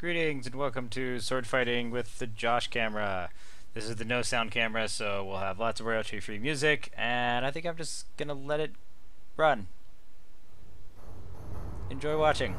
Greetings and welcome to Sword Fighting with the Josh camera. This is the no sound camera, so we'll have lots of royalty free music, and I think I'm just gonna let it run. Enjoy watching.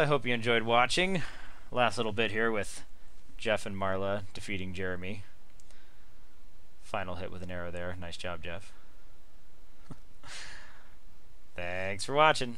I hope you enjoyed watching. Last little bit here with Jeff and Marla defeating Jeremy. Final hit with an arrow there. Nice job, Jeff. Thanks for watching.